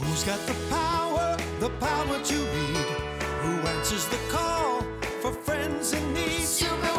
Who's got the power, the power to read? Who answers the call for friends in need? Super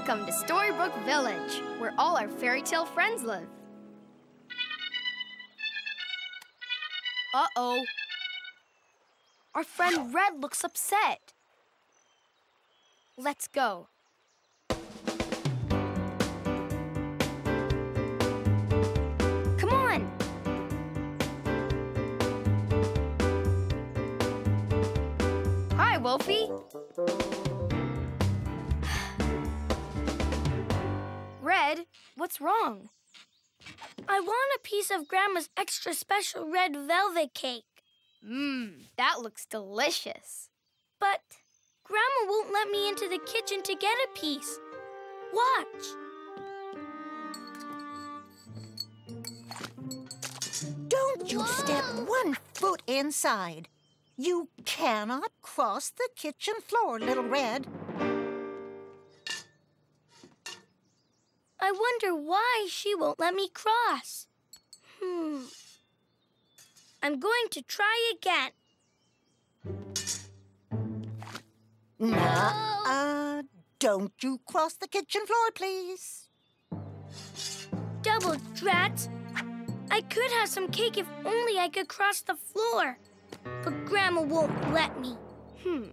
Welcome to Storybook Village, where all our fairy tale friends live. Uh oh. Our friend Red looks upset. Let's go. Come on. Hi, Wolfie. Red, what's wrong? I want a piece of Grandma's extra special red velvet cake. Mmm, that looks delicious. But Grandma won't let me into the kitchen to get a piece. Watch. Don't you step one foot inside. You cannot cross the kitchen floor, Little Red. I wonder why she won't let me cross. Hmm. I'm going to try again. No. uh, don't you cross the kitchen floor, please. Double drats. I could have some cake if only I could cross the floor. But Grandma won't let me. Hmm.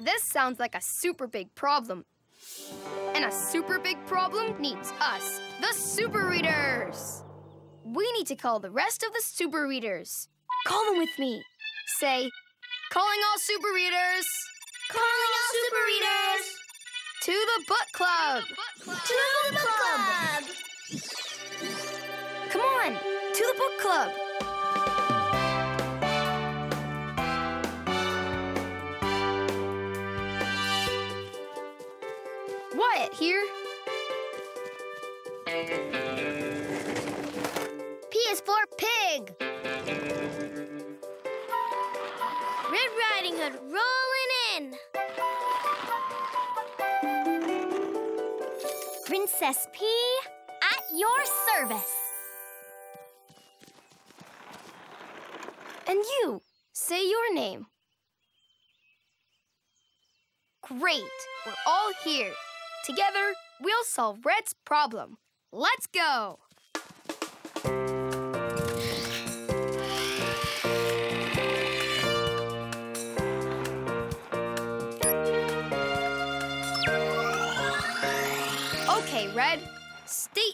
This sounds like a super big problem. And a super big problem needs us, the Super Readers. We need to call the rest of the Super Readers. Call them with me. Say, calling all Super Readers Calling all super readers to the book club. to the book club. Come on, to the book club. Princess at your service. And you, say your name. Great, we're all here. Together, we'll solve Red's problem. Let's go!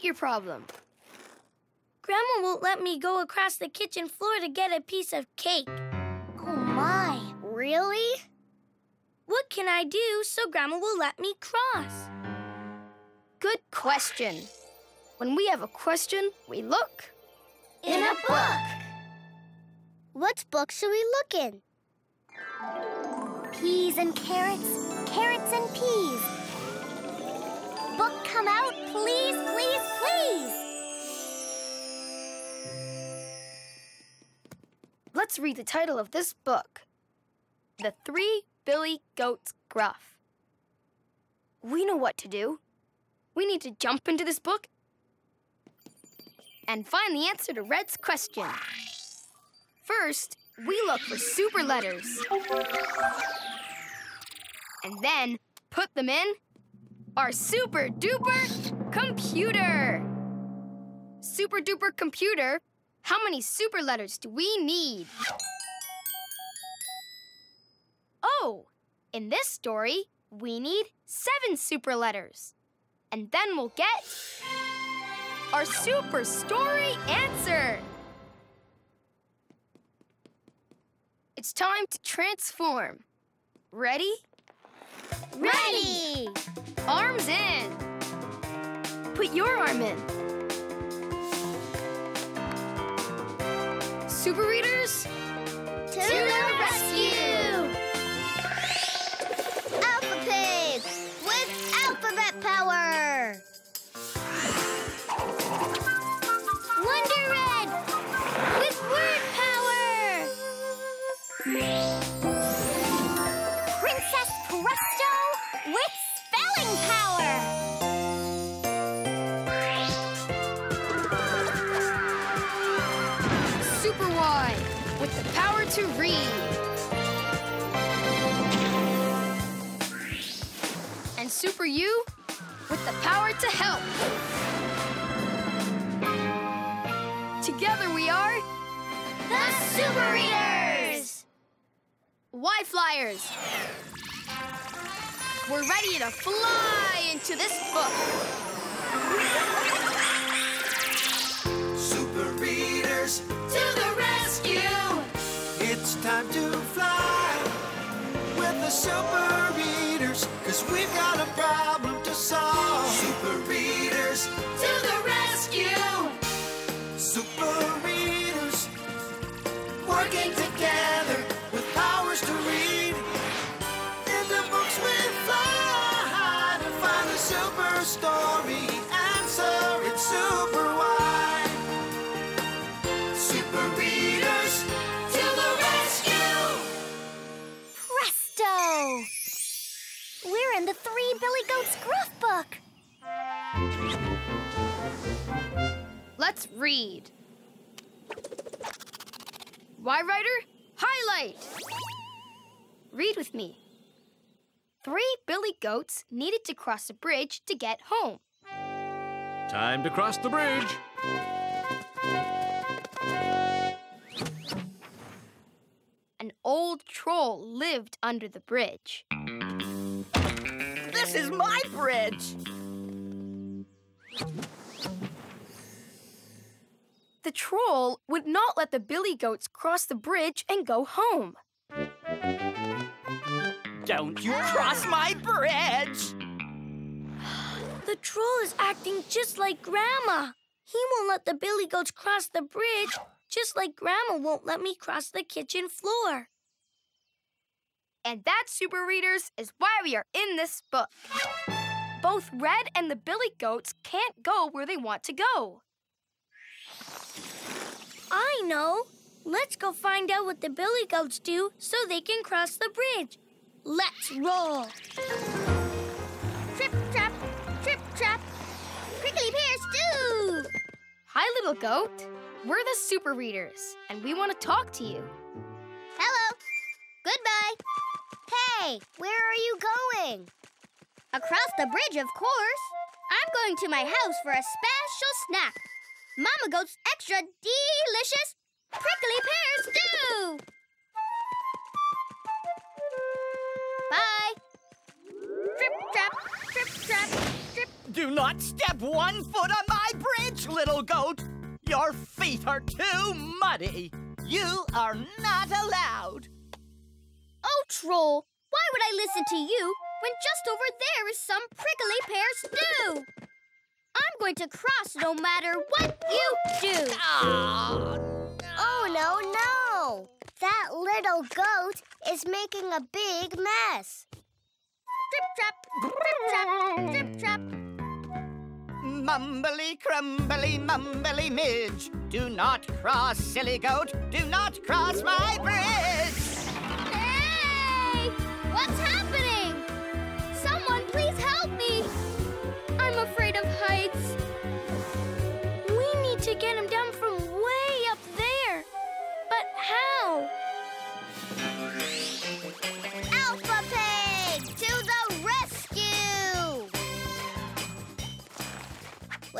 Your problem. Grandma won't let me go across the kitchen floor to get a piece of cake. Oh my, really? What can I do so Grandma will let me cross? Good question. When we have a question, we look. In a book. What book should we look in? Peas and carrots, carrots and peas. Book come out, please, please, please. Let's read the title of this book The Three Billy Goats Gruff. We know what to do. We need to jump into this book and find the answer to Red's question. First, we look for super letters. And then put them in our super duper computer. Super duper computer, how many super letters do we need? Oh, in this story, we need seven super letters. And then we'll get our super story answer. It's time to transform. Ready? Ready! Arms in. Put your arm in. Super readers, To Super You with the power to help. Together we are The Super Readers! Why Flyers. We're ready to fly into this book. Super readers, To the rescue! it's time to fly with the super super working together with powers to read. In the books we fly to find the super story Let's read. Why Writer, highlight. Read with me. Three billy goats needed to cross a bridge to get home. Time to cross the bridge. An old troll lived under the bridge. This is my bridge. The troll would not let the billy goats cross the bridge and go home. Don't you cross my bridge. The troll is acting just like Grandma. He won't let the billy goats cross the bridge, just like Grandma won't let me cross the kitchen floor. And that, Super Readers, is why we are in this book. Both Red and the billy goats can't go where they want to go. I know. Let's go find out what the billy goats do so they can cross the bridge. Let's roll. Trip trap, trip trap, prickly pear stew! Hi, little goat. We're the Super Readers, and we want to talk to you. Hello. Goodbye. Hey, where are you going? Across the bridge, of course. I'm going to my house for a special snack. Mama Goat's extra delicious prickly pear stew. Bye. Trip trap, trip trap, trip. Do not step one foot on my bridge, little goat. Your feet are too muddy. You are not allowed. Oh, troll, why would I listen to you when just over there is some prickly pear stew? I'm going to cross no matter what you do. Ah, Oh, no, no. That little goat is making a big mess. Trip trap, trip trap, trip trap. Mumbly, crumbly, mumbly midge. Do not cross, silly goat. Do not cross my bridge. Hey! What's happening?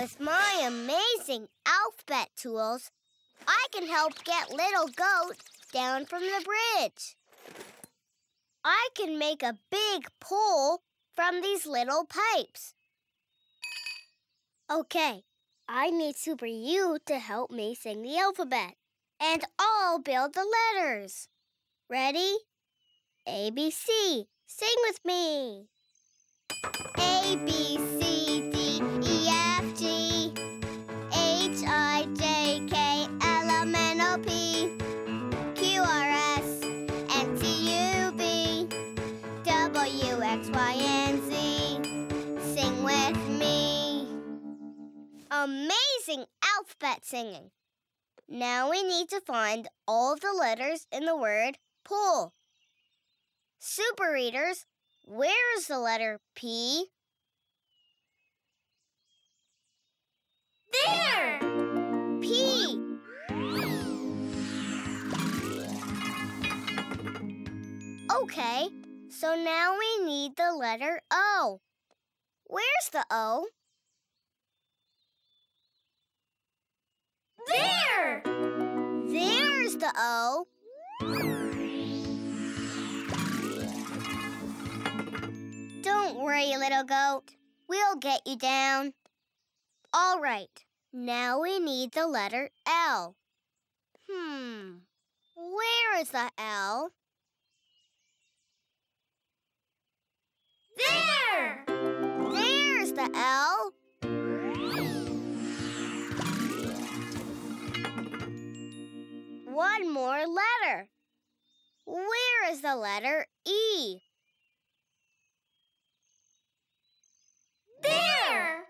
Amazing alphabet tools, I can help get Little Goat down from the bridge. I can make a big pull from these little pipes. Okay, I need Super You to help me sing the alphabet. And I'll build the letters. Ready? A, B, C. Sing with me. Alphabet singing. Now we need to find all the letters in the word pool. Super readers, where's the letter P? There! P. Okay, so now we need the letter O. Where's the O? There! There's the O. Don't worry, little goat. We'll get you down. All right. Now we need the letter L. Hmm. Where is the L? There! There's the L. more letter. Where is the letter E? There!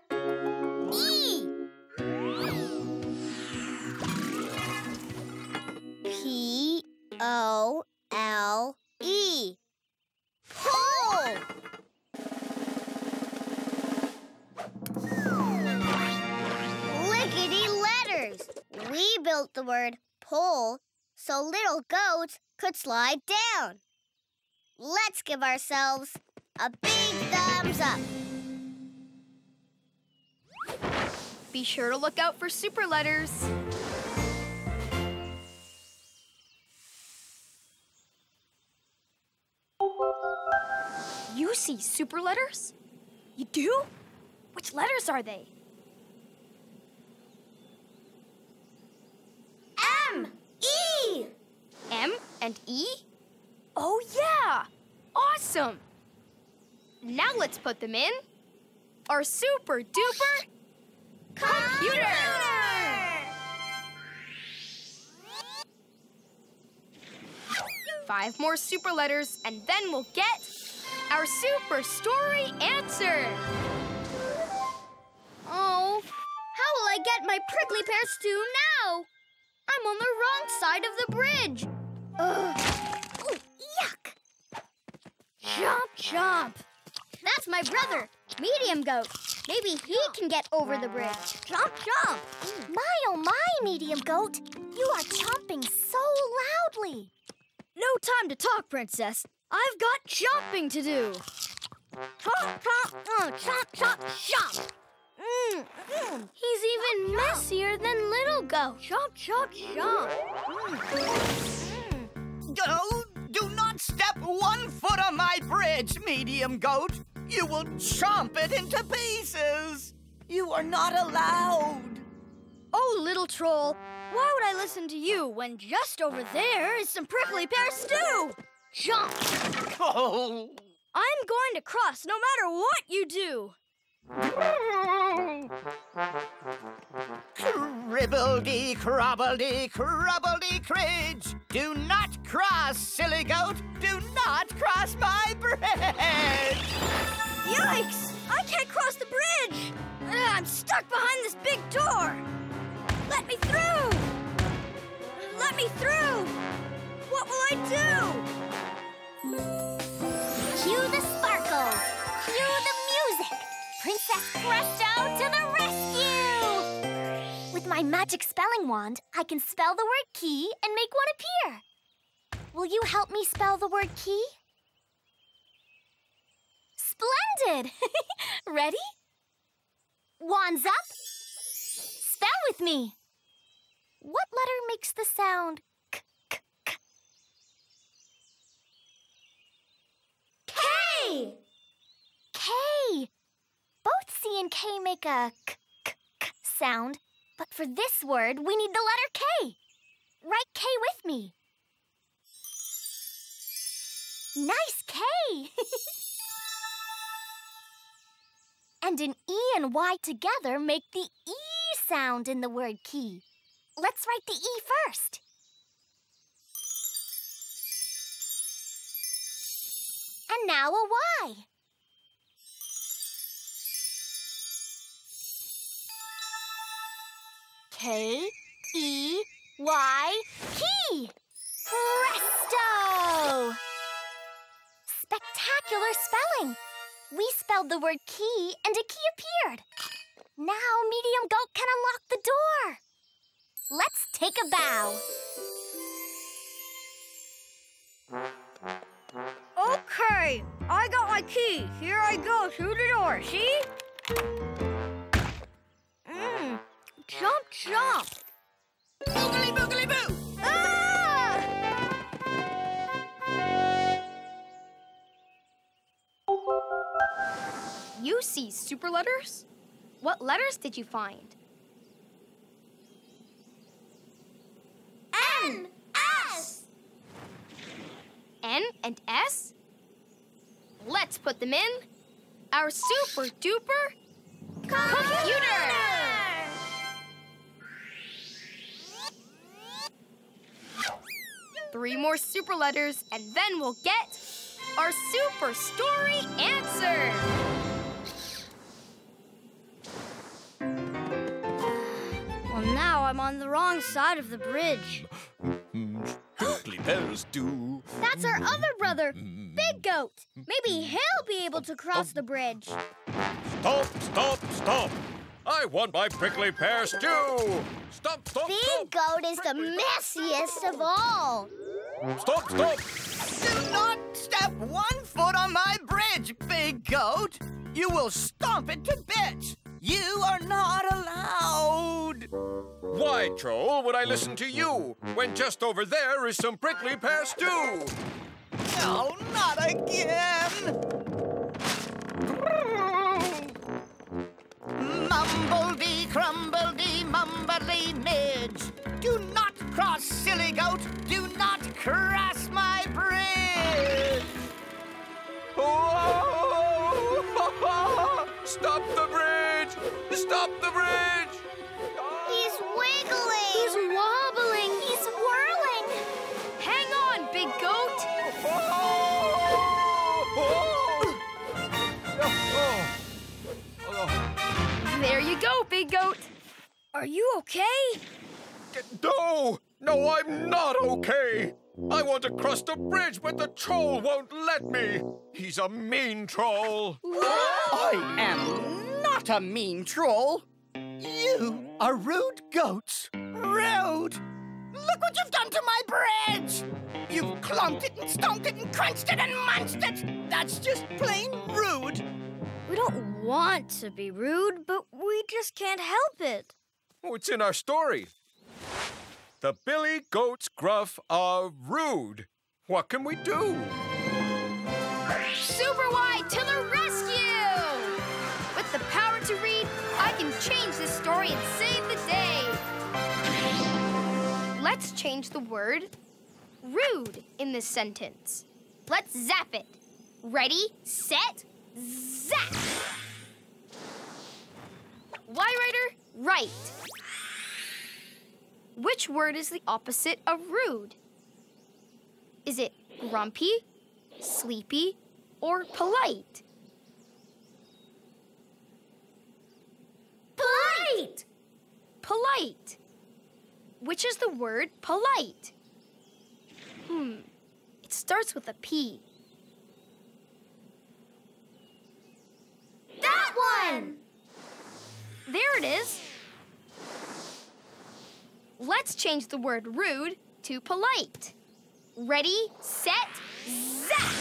E. P O L E. Pole. Lickety letters. We built the word pole so little goats could slide down. Let's give ourselves a big thumbs up. Be sure to look out for super letters. You see super letters? You do? Which letters are they? M! E! M and E? Oh, yeah! Awesome! Now let's put them in our super duper computer! Five more super letters, and then we'll get our super story answer. Oh, how will I get my prickly pear stew now? I'm on the wrong side of the bridge. My brother, Medium Goat. Maybe he can get over the bridge. Jump, jump. My oh my, medium goat. You are chomping so loudly. No time to talk, Princess. I've got jumping to do. Chomp, chomp, uh, chomp, chomp, chomp. Mm, mm. He's even messier than Little Goat. Chomp, chomp, chomp. Oh, do not step one foot on my bridge, medium goat. You will chomp it into pieces. You are not allowed. Oh, little troll, why would I listen to you when just over there is some prickly pear stew? Jump! Oh. I'm going to cross no matter what you do. Cribbledy, crobbledy, crobbledy, cridge. Do not cross, silly goat. Do not cross my bridge. Yikes! I can't cross the bridge! Ugh, I'm stuck behind this big door! Let me through! Let me through! What will I do? Cue the sparkles. Cue the music. Princess Presto to the rescue! With my magic spelling wand, I can spell the word key and make one appear. Will you help me spell the word key? Ready? Wands up. Spell with me. What letter makes the sound k, k, k? K! K! Both C and K make a k, k, k sound, but for this word, we need the letter K. Write K with me. Nice K! and an E and Y together make the E sound in the word key. Let's write the E first. And now a Y. K E Y key. Presto! Spectacular spelling. We spelled the word key and a key appeared. Now Medium Goat can unlock the door. Let's take a bow. Okay, I got my key. Here I go through the door, see? Mmm, jump, jump. You see super letters? What letters did you find? N S. N and S? Let's put them in our super duper computer! Three more super letters, and then we'll get our super story answer. I'm on the wrong side of the bridge. Prickly pears do. That's our other brother, Big Goat. Maybe he'll be able to cross the bridge. Stop, stop, stop. I want my prickly pears too. Stop, stop, Big stop. Goat is the messiest of all. Stop, stop. Do not step one foot on my bridge, big goat! You will stomp it to bits! You are not allowed! Why, Troll, would I listen to you when just over there is some prickly pear stew? No, not again! Mumbledy, crumbledy, mumbly midge! Do not cross, silly goat! Do not cross my bridge! Oh! Stop the bridge! Stop the bridge! He's wiggling. He's wobbling. He's whirling. Hang on, big goat. Oh. There you go, big goat. Are you okay? No! No, I'm not okay! I want to cross the bridge, but the troll won't let me! He's a mean troll! I am not a mean troll! You are rude goats! Rude! Look what you've done to my bridge! You've clumped it and stomped it and crunched it and munched it! That's just plain rude! We don't want to be rude, but we just can't help it. Oh, it's in our story. The Billy Goats Gruff are rude. What can we do? Super Why to the rescue! With the power to read, I can change this story and save the day. Let's change the word rude in this sentence. Let's zap it. Ready, set, zap! Why writer, right. Which word is the opposite of rude? Is it grumpy, sleepy, or polite? Polite! Polite. Which is the word polite? Hmm, it starts with a P. That one. There it is. Let's change the word rude to polite. Ready, set, zap!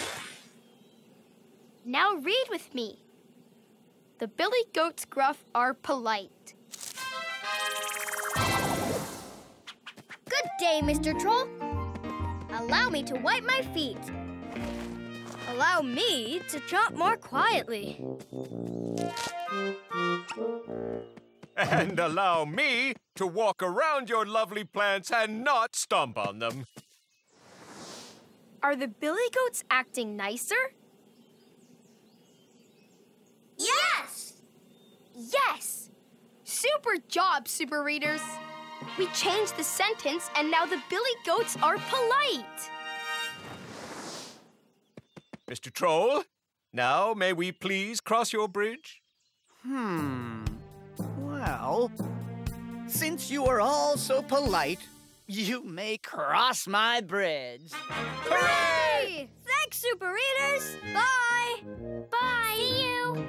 Now read with me. The billy goats gruff are polite. Good day, Mr. Troll. Allow me to wipe my feet. Allow me to chomp more quietly. And allow me to walk around your lovely plants and not stomp on them. Are the billy goats acting nicer? Yes! Yes! Super job, super readers! We changed the sentence and now the billy goats are polite. Mr. Troll, now may we please cross your bridge? Hmm. Well, since you are all so polite, you may cross my bridge. Hooray! Thanks, Super Readers! Bye! Bye. See you.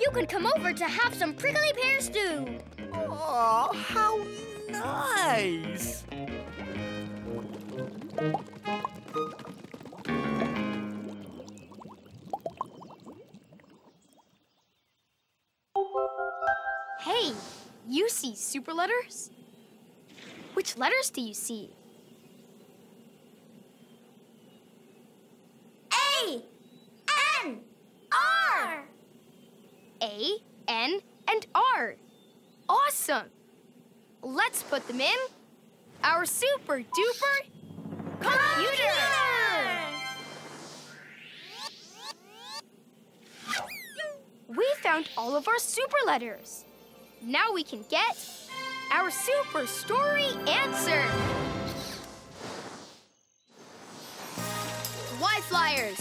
You can come over to have some prickly pear stew. Oh, how nice! You see super letters? Which letters do you see? A! N! R! A, N, and R. Awesome! Let's put them in our super duper computer! We found all of our super letters. Now we can get our super story answer. Why Flyers?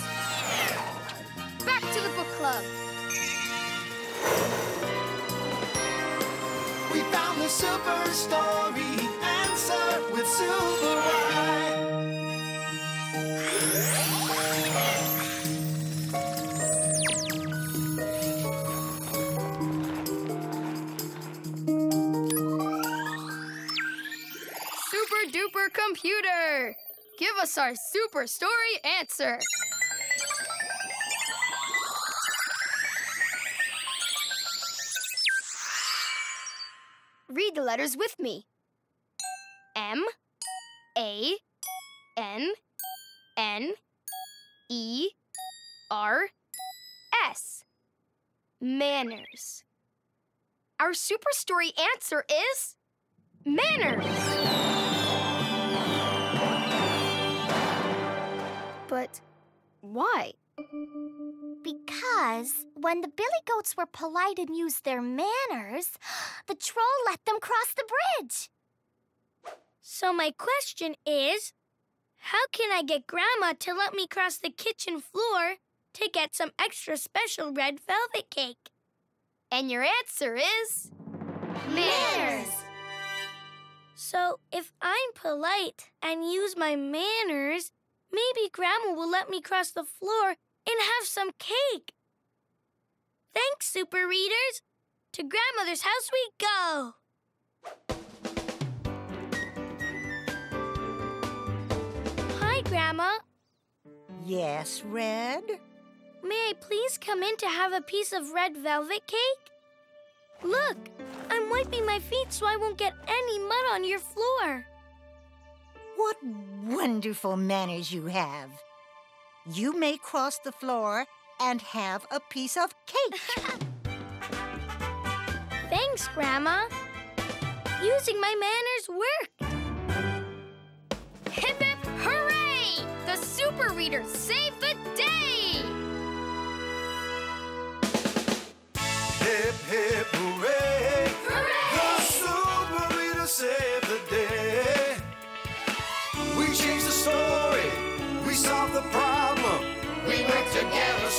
Back to the book club. We found the super story us our super story answer. Read the letters with me. M A N N E R S. Manners. Our super story answer is manners. But why? Because when the billy goats were polite and used their manners, the troll let them cross the bridge. So my question is, how can I get Grandma to let me cross the kitchen floor to get some extra special red velvet cake? And your answer is Manners. So if I'm polite and use my manners, maybe Grandma will let me cross the floor and have some cake. Thanks, Super Readers. To Grandmother's house we go. Hi, Grandma. Yes, Red? May I please come in to have a piece of red velvet cake? Look, I'm wiping my feet so I won't get any mud on your floor. What wonderful manners you have. You may cross the floor and have a piece of cake. Thanks, Grandma. Using my manners worked. Hip hip hooray! The super readers saved the day! Hip, hip, hooray! together.